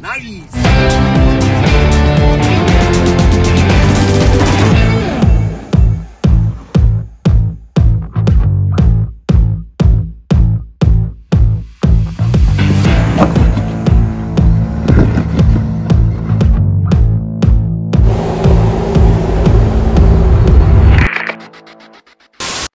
ナイス